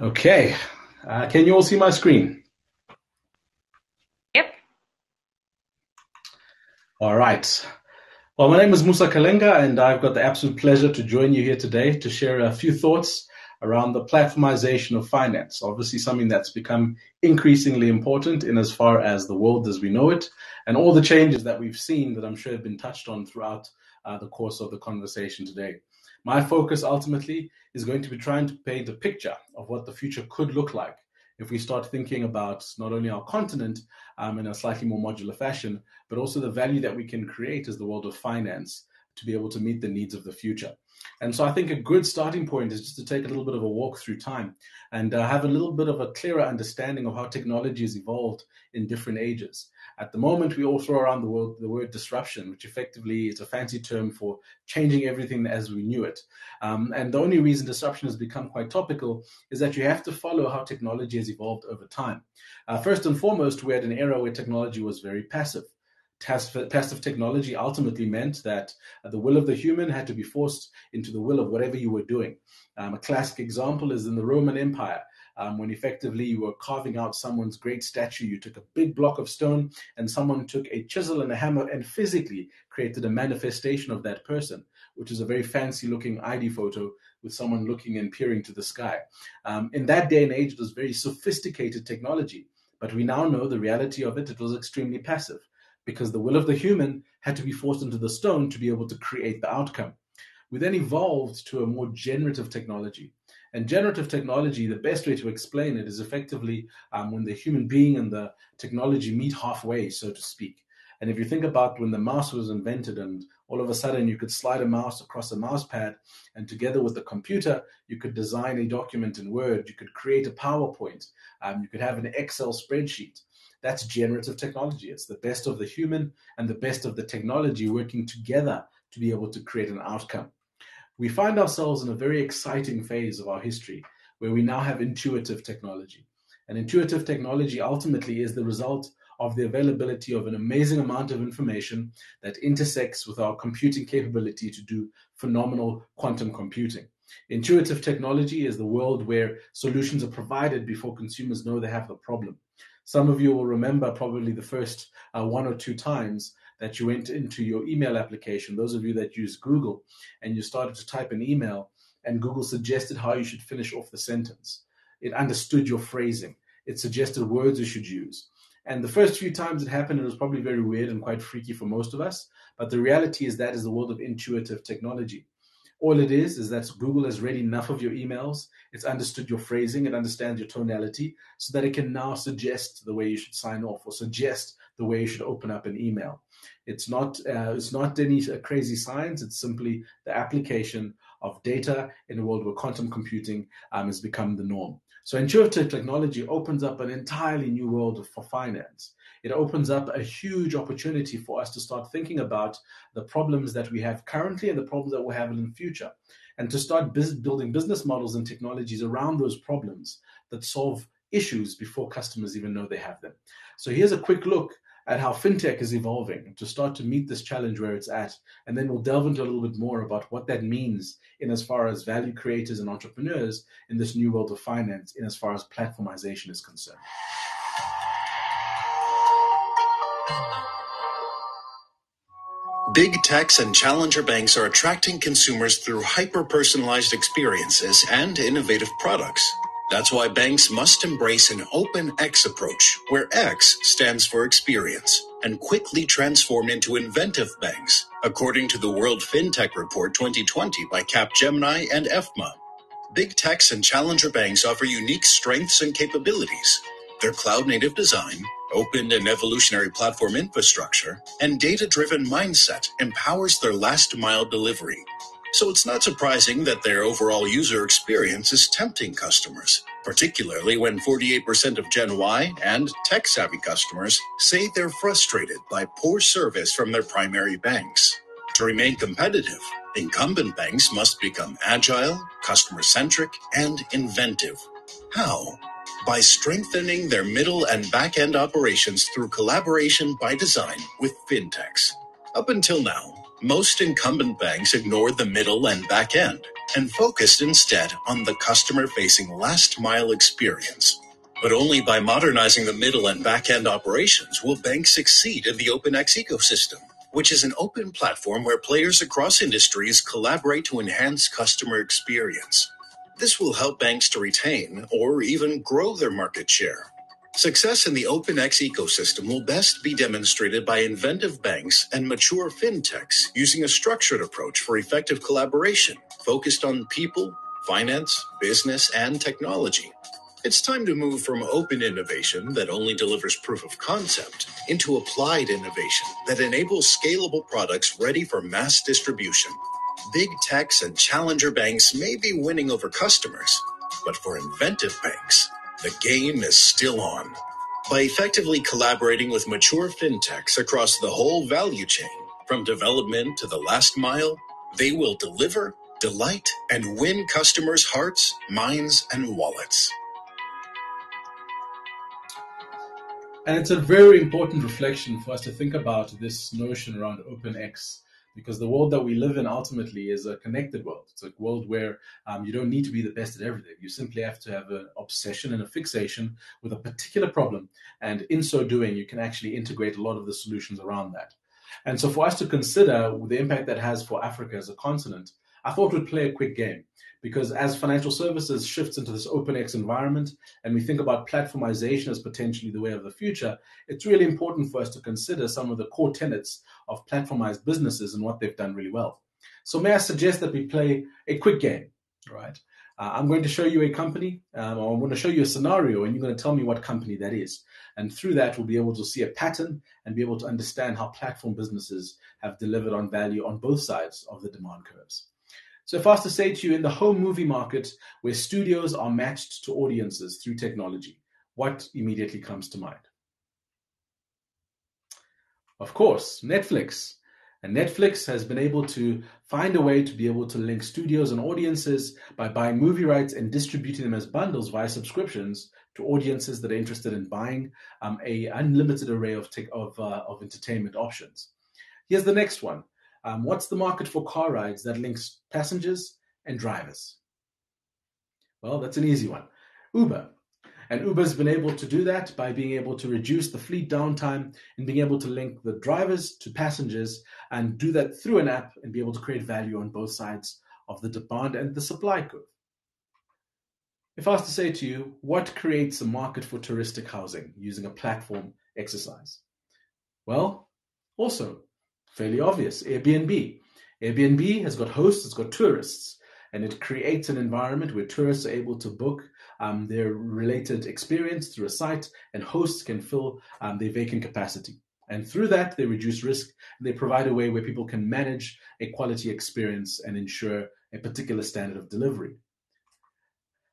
Okay. Uh, can you all see my screen? Yep. All right. Well, my name is Musa Kalenga, and I've got the absolute pleasure to join you here today to share a few thoughts around the platformization of finance. Obviously, something that's become increasingly important in as far as the world as we know it, and all the changes that we've seen that I'm sure have been touched on throughout uh, the course of the conversation today. My focus ultimately is going to be trying to paint a picture of what the future could look like if we start thinking about not only our continent um, in a slightly more modular fashion, but also the value that we can create as the world of finance to be able to meet the needs of the future. And so I think a good starting point is just to take a little bit of a walk through time and uh, have a little bit of a clearer understanding of how technology has evolved in different ages. At the moment, we all throw around the word, the word disruption, which effectively is a fancy term for changing everything as we knew it. Um, and the only reason disruption has become quite topical is that you have to follow how technology has evolved over time. Uh, first and foremost, we had an era where technology was very passive passive technology ultimately meant that the will of the human had to be forced into the will of whatever you were doing. Um, a classic example is in the Roman Empire. Um, when effectively you were carving out someone's great statue, you took a big block of stone and someone took a chisel and a hammer and physically created a manifestation of that person, which is a very fancy looking ID photo with someone looking and peering to the sky. Um, in that day and age, it was very sophisticated technology, but we now know the reality of it, it was extremely passive because the will of the human had to be forced into the stone to be able to create the outcome. We then evolved to a more generative technology. And generative technology, the best way to explain it is effectively um, when the human being and the technology meet halfway, so to speak. And if you think about when the mouse was invented and all of a sudden you could slide a mouse across a mouse pad and together with the computer, you could design a document in Word, you could create a PowerPoint, um, you could have an Excel spreadsheet. That's generative technology. It's the best of the human and the best of the technology working together to be able to create an outcome. We find ourselves in a very exciting phase of our history where we now have intuitive technology. And intuitive technology ultimately is the result of the availability of an amazing amount of information that intersects with our computing capability to do phenomenal quantum computing. Intuitive technology is the world where solutions are provided before consumers know they have the problem. Some of you will remember probably the first uh, one or two times that you went into your email application, those of you that use Google, and you started to type an email, and Google suggested how you should finish off the sentence. It understood your phrasing, it suggested words you should use. And the first few times it happened, it was probably very weird and quite freaky for most of us. But the reality is that is the world of intuitive technology. All it is is that Google has read enough of your emails. It's understood your phrasing. It understands your tonality so that it can now suggest the way you should sign off or suggest the way you should open up an email. It's not, uh, it's not any uh, crazy science. It's simply the application of data in a world where quantum computing um, has become the norm. So intuitive technology opens up an entirely new world for finance it opens up a huge opportunity for us to start thinking about the problems that we have currently and the problems that we'll have in the future, and to start biz- building business models and technologies around those problems that solve issues before customers even know they have them. So here's a quick look at how fintech is evolving to start to meet this challenge where it's at. And then we'll delve into a little bit more about what that means in as far as value creators and entrepreneurs in this new world of finance, in as far as platformization is concerned. Big techs and challenger banks are attracting consumers through hyper personalized experiences and innovative products. That's why banks must embrace an open X approach, where X stands for experience, and quickly transform into inventive banks, according to the World FinTech Report 2020 by Capgemini and EFMA. Big techs and challenger banks offer unique strengths and capabilities. Their cloud native design, open and evolutionary platform infrastructure, and data driven mindset empowers their last mile delivery. So it's not surprising that their overall user experience is tempting customers, particularly when 48% of Gen Y and tech savvy customers say they're frustrated by poor service from their primary banks. To remain competitive, incumbent banks must become agile, customer centric, and inventive. How? By strengthening their middle and back end operations through collaboration by design with fintechs. Up until now, most incumbent banks ignored the middle and back end, and focused instead on the customer facing last mile experience. But only by modernizing the middle and back end operations will banks succeed in the OpenX ecosystem, which is an open platform where players across industries collaborate to enhance customer experience. This will help banks to retain or even grow their market share. Success in the OpenX ecosystem will best be demonstrated by inventive banks and mature fintechs using a structured approach for effective collaboration focused on people, finance, business, and technology. It's time to move from open innovation that only delivers proof of concept into applied innovation that enables scalable products ready for mass distribution. Big techs and challenger banks may be winning over customers, but for inventive banks, the game is still on. By effectively collaborating with mature fintechs across the whole value chain, from development to the last mile, they will deliver, delight, and win customers' hearts, minds, and wallets. And it's a very important reflection for us to think about this notion around OpenX because the world that we live in ultimately is a connected world. It's a world where um, you don't need to be the best at everything. You simply have to have an obsession and a fixation with a particular problem. And in so doing, you can actually integrate a lot of the solutions around that. And so for us to consider the impact that has for Africa as a continent, I thought we'd play a quick game because as financial services shifts into this OpenX environment and we think about platformization as potentially the way of the future, it's really important for us to consider some of the core tenets of platformized businesses and what they've done really well. So may I suggest that we play a quick game, right? Uh, I'm going to show you a company, um, I'm going to show you a scenario, and you're going to tell me what company that is. And through that, we'll be able to see a pattern and be able to understand how platform businesses have delivered on value on both sides of the demand curves. So was to say to you in the home movie market where studios are matched to audiences through technology, what immediately comes to mind? Of course, Netflix. And Netflix has been able to find a way to be able to link studios and audiences by buying movie rights and distributing them as bundles via subscriptions to audiences that are interested in buying um, a unlimited array of, te- of, uh, of entertainment options. Here's the next one. Um, what's the market for car rides that links passengers and drivers? Well, that's an easy one. Uber. And Uber's been able to do that by being able to reduce the fleet downtime and being able to link the drivers to passengers and do that through an app and be able to create value on both sides of the demand and the supply curve. If I was to say to you, what creates a market for touristic housing using a platform exercise? Well, also fairly obvious. Airbnb. Airbnb has got hosts, it's got tourists, and it creates an environment where tourists are able to book um, their related experience through a site, and hosts can fill um, their vacant capacity. And through that, they reduce risk. They provide a way where people can manage a quality experience and ensure a particular standard of delivery.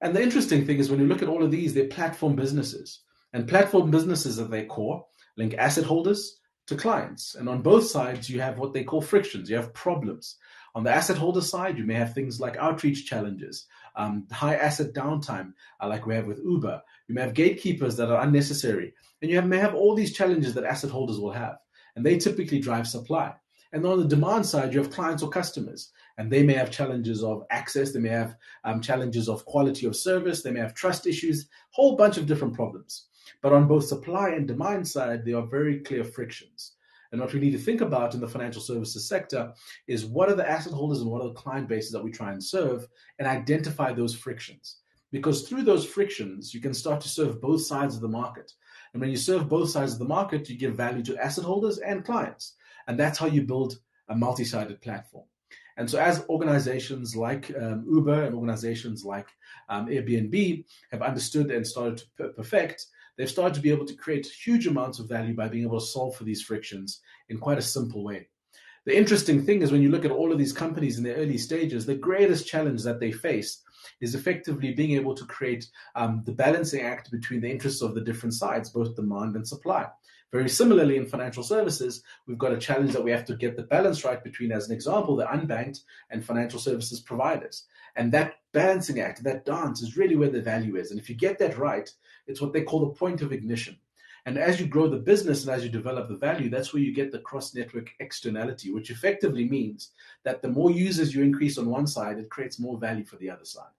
And the interesting thing is when you look at all of these, they're platform businesses. And platform businesses at their core link asset holders to clients. And on both sides, you have what they call frictions. You have problems. On the asset holder side, you may have things like outreach challenges, um, high asset downtime, uh, like we have with Uber. You may have gatekeepers that are unnecessary. And you have, may have all these challenges that asset holders will have. And they typically drive supply. And on the demand side, you have clients or customers, and they may have challenges of access, they may have um, challenges of quality of service, they may have trust issues, whole bunch of different problems. But on both supply and demand side, there are very clear frictions. And what we need to think about in the financial services sector is what are the asset holders and what are the client bases that we try and serve and identify those frictions. Because through those frictions, you can start to serve both sides of the market. And when you serve both sides of the market, you give value to asset holders and clients. And that's how you build a multi sided platform. And so, as organizations like um, Uber and organizations like um, Airbnb have understood and started to perfect, they've started to be able to create huge amounts of value by being able to solve for these frictions in quite a simple way. The interesting thing is when you look at all of these companies in their early stages, the greatest challenge that they face is effectively being able to create um, the balancing act between the interests of the different sides, both demand and supply. Very similarly, in financial services, we've got a challenge that we have to get the balance right between, as an example, the unbanked and financial services providers. And that balancing act, that dance, is really where the value is. And if you get that right, it's what they call the point of ignition. And as you grow the business and as you develop the value, that's where you get the cross network externality, which effectively means that the more users you increase on one side, it creates more value for the other side.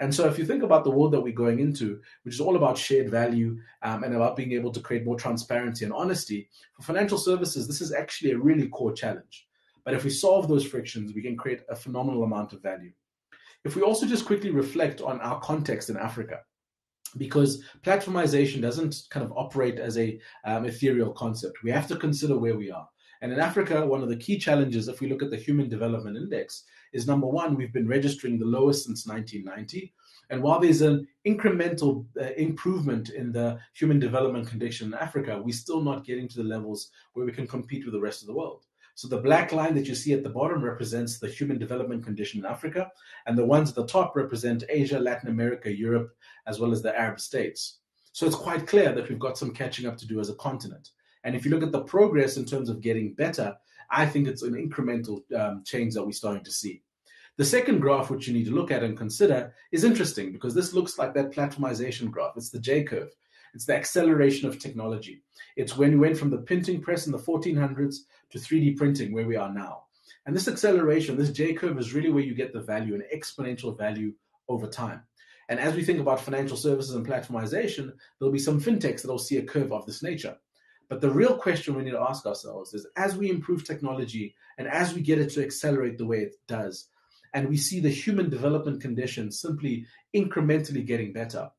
And so, if you think about the world that we're going into, which is all about shared value um, and about being able to create more transparency and honesty, for financial services, this is actually a really core challenge. But if we solve those frictions, we can create a phenomenal amount of value. If we also just quickly reflect on our context in Africa, because platformization doesn't kind of operate as a um, ethereal concept. We have to consider where we are. And in Africa, one of the key challenges, if we look at the Human Development Index, is number one, we've been registering the lowest since 1990. And while there's an incremental uh, improvement in the human development condition in Africa, we're still not getting to the levels where we can compete with the rest of the world. So the black line that you see at the bottom represents the human development condition in Africa, and the ones at the top represent Asia, Latin America, Europe, as well as the Arab states. So it's quite clear that we've got some catching up to do as a continent. And if you look at the progress in terms of getting better, I think it's an incremental um, change that we're starting to see. The second graph, which you need to look at and consider, is interesting because this looks like that platformization graph. It's the J curve. It's the acceleration of technology. It's when we went from the printing press in the 1400s to 3D printing, where we are now. And this acceleration, this J curve, is really where you get the value, an exponential value over time. And as we think about financial services and platformization, there'll be some fintechs that'll see a curve of this nature. But the real question we need to ask ourselves is as we improve technology and as we get it to accelerate the way it does, and we see the human development conditions simply incrementally getting better,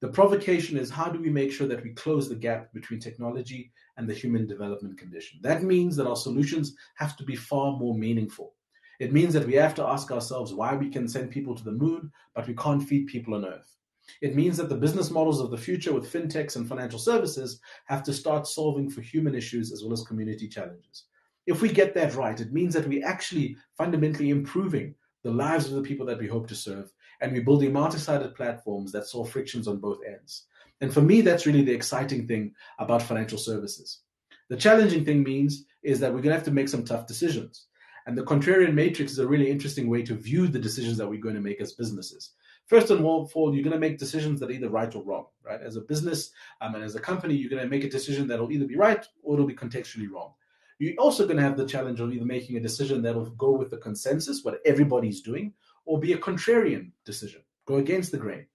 the provocation is how do we make sure that we close the gap between technology and the human development condition? That means that our solutions have to be far more meaningful. It means that we have to ask ourselves why we can send people to the moon, but we can't feed people on Earth. It means that the business models of the future with fintechs and financial services have to start solving for human issues as well as community challenges. If we get that right, it means that we're actually fundamentally improving the lives of the people that we hope to serve and we're building multi-sided platforms that solve frictions on both ends. And for me, that's really the exciting thing about financial services. The challenging thing means is that we're going to have to make some tough decisions. And the contrarian matrix is a really interesting way to view the decisions that we're going to make as businesses. First and all, you're going to make decisions that are either right or wrong, right? As a business um, and as a company, you're going to make a decision that'll either be right or it'll be contextually wrong. You're also going to have the challenge of either making a decision that'll go with the consensus, what everybody's doing, or be a contrarian decision, go against the grain.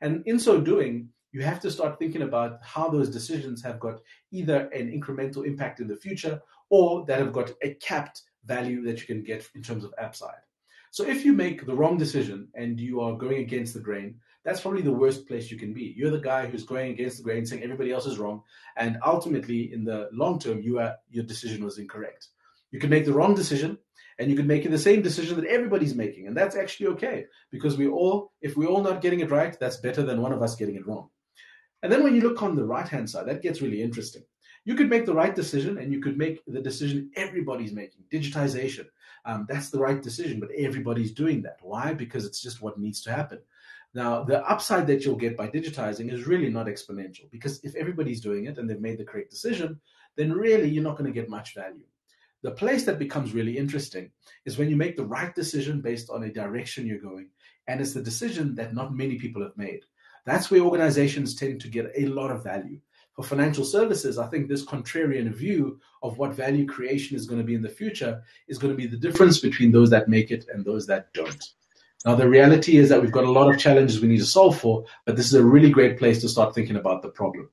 And in so doing, you have to start thinking about how those decisions have got either an incremental impact in the future or that have got a capped value that you can get in terms of upside. So if you make the wrong decision and you are going against the grain, that's probably the worst place you can be. You're the guy who's going against the grain, saying everybody else is wrong, and ultimately, in the long term, you are, your decision was incorrect. You can make the wrong decision and you can make the same decision that everybody's making and that's actually okay. Because we all if we're all not getting it right that's better than one of us getting it wrong. And then when you look on the right hand side that gets really interesting. You could make the right decision and you could make the decision everybody's making. Digitization. Um, that's the right decision but everybody's doing that. Why? Because it's just what needs to happen. Now the upside that you'll get by digitizing is really not exponential because if everybody's doing it and they've made the correct decision then really you're not going to get much value the place that becomes really interesting is when you make the right decision based on a direction you're going, and it's the decision that not many people have made. That's where organizations tend to get a lot of value. For financial services, I think this contrarian view of what value creation is going to be in the future is going to be the difference between those that make it and those that don't. Now, the reality is that we've got a lot of challenges we need to solve for, but this is a really great place to start thinking about the problem.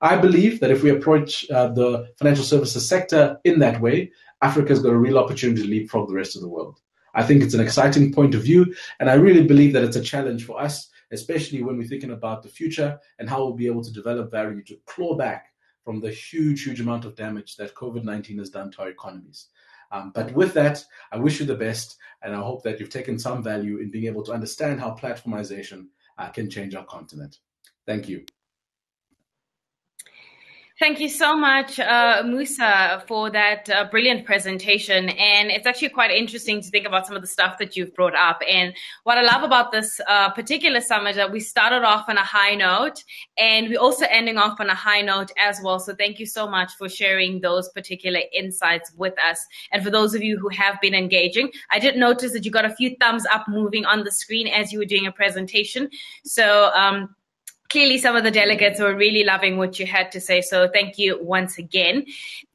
I believe that if we approach uh, the financial services sector in that way, Africa's got a real opportunity to leapfrog the rest of the world. I think it's an exciting point of view, and I really believe that it's a challenge for us, especially when we're thinking about the future and how we'll be able to develop value to claw back from the huge, huge amount of damage that COVID 19 has done to our economies. Um, but with that, I wish you the best, and I hope that you've taken some value in being able to understand how platformization uh, can change our continent. Thank you. Thank you so much, uh, Musa, for that uh, brilliant presentation. And it's actually quite interesting to think about some of the stuff that you've brought up. And what I love about this uh, particular summit that we started off on a high note, and we're also ending off on a high note as well. So thank you so much for sharing those particular insights with us. And for those of you who have been engaging, I did notice that you got a few thumbs up moving on the screen as you were doing a presentation. So um, clearly some of the delegates were really loving what you had to say. So thank you once again.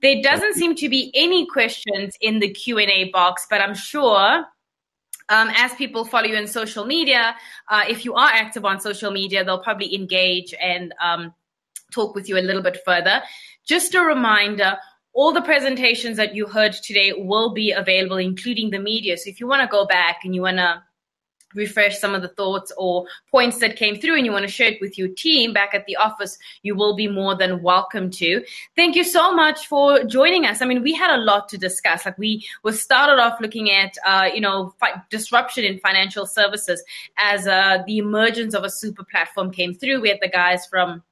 There doesn't seem to be any questions in the Q&A box, but I'm sure um, as people follow you in social media, uh, if you are active on social media, they'll probably engage and um, talk with you a little bit further. Just a reminder, all the presentations that you heard today will be available, including the media. So if you want to go back and you want to refresh some of the thoughts or points that came through and you want to share it with your team back at the office, you will be more than welcome to. Thank you so much for joining us. I mean, we had a lot to discuss. Like we were started off looking at, uh, you know, fi- disruption in financial services as uh, the emergence of a super platform came through. We had the guys from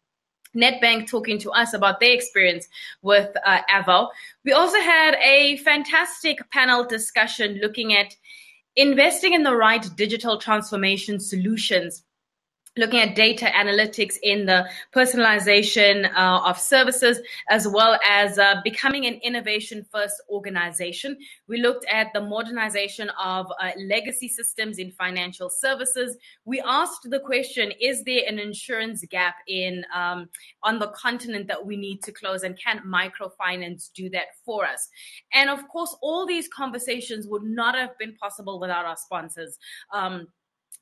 Nedbank talking to us about their experience with uh, Avo. We also had a fantastic panel discussion looking at investing in the right digital transformation solutions looking at data analytics in the personalization uh, of services, as well as uh, becoming an innovation first organization. We looked at the modernization of uh, legacy systems in financial services. We asked the question, is there an insurance gap in um, on the continent that we need to close and can microfinance do that for us? And of course, all these conversations would not have been possible without our sponsors. Um,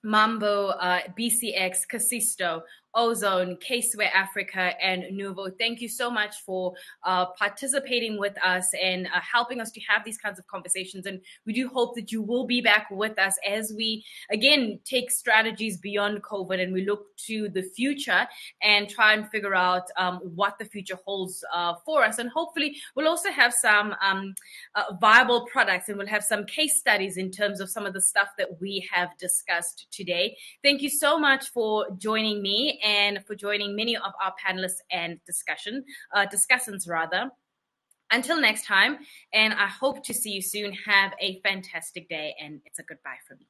Mambu, uh, BCX, Kasisto, Ozone, Caseware Africa, and Nuvo. Thank you so much for uh, participating with us and uh, helping us to have these kinds of conversations. And we do hope that you will be back with us as we, again, take strategies beyond COVID and we look to the future and try and figure out um, what the future holds uh, for us. And hopefully, we'll also have some um, uh, viable products and we'll have some case studies in terms of some of the stuff that we have discussed today. Thank you so much for joining me and for joining many of our panelists and discussion uh, discussants rather. Until next time, and I hope to see you soon. Have a fantastic day, and it's a goodbye for me.